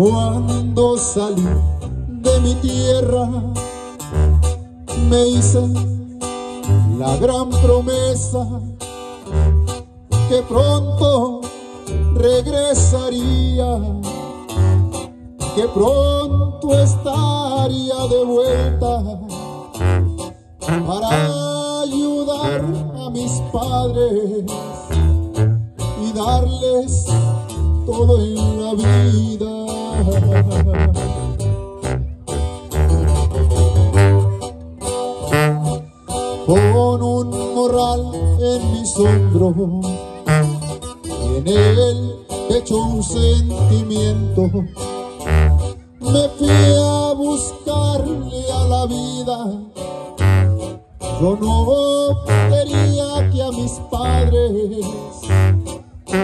Cuando salí de mi tierra, me hice la gran promesa que pronto regresaría, que pronto estaría de vuelta para ayudar a mis padres y darles todo en la vida. Con un morral en mis hombros y en él hecho un sentimiento, me fui a buscarle a la vida. Yo no quería que a mis padres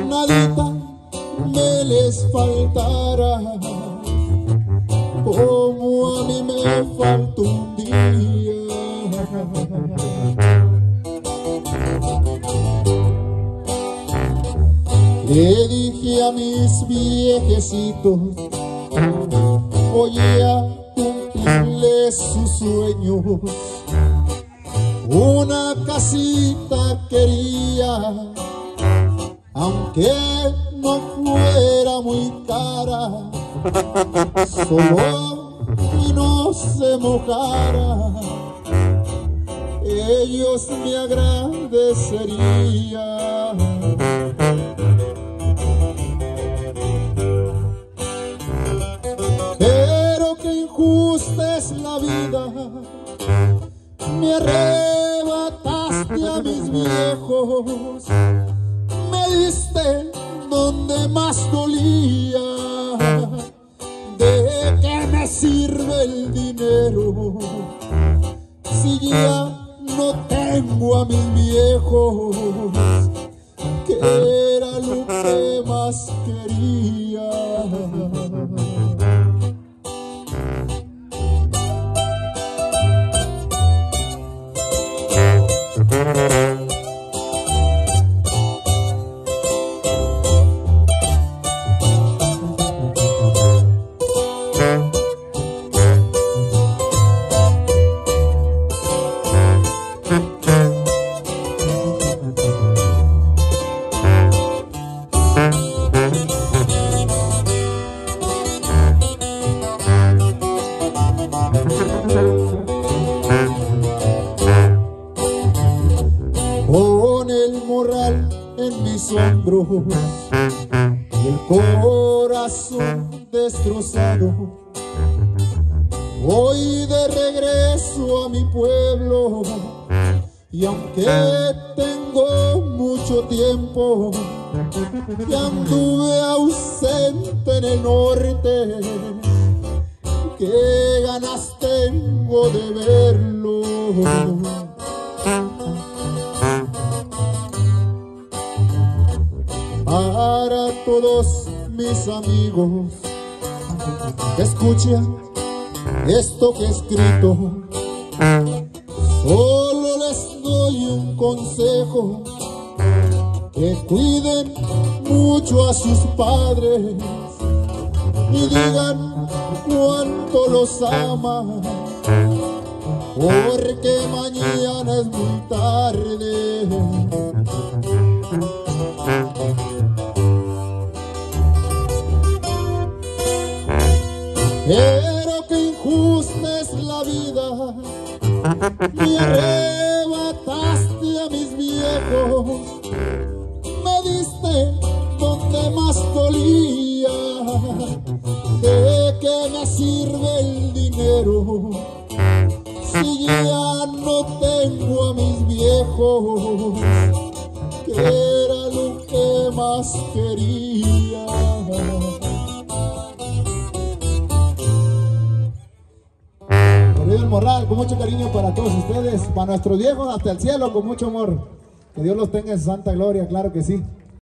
nadita les faltara como a mí me faltó un día. Le dije a mis viejecitos, voy a cumplirles sus sueños. Una casita quería, aunque no fuera muy cara, solo y no se mojara, ellos me agradecerían. Injusta es la vida, me arrebataste a mis viejos, me diste donde más dolía. ¿De qué me sirve el dinero si ya no tengo a mis viejos? Que era lo que más quería. Y el corazón destrozado. Voy de regreso a mi pueblo y aunque tengo mucho tiempo y anduve ausente en el norte, qué ganas tengo de verlo. Todos mis amigos. Escucha esto que he escrito. Solo les doy un consejo. Que cuiden mucho a sus padres y digan cuánto los aman. Porque mañana es muy tarde. Pero que injusta es la vida, me arrebataste a mis viejos, me diste donde más dolía, ¿de qué me sirve el dinero? Si ya no tengo a mis viejos, que era lo que más quería. Corrido el Morral, con mucho cariño para todos ustedes, para nuestros viejos hasta el cielo, con mucho amor. Que Dios los tenga en su santa gloria, claro que sí.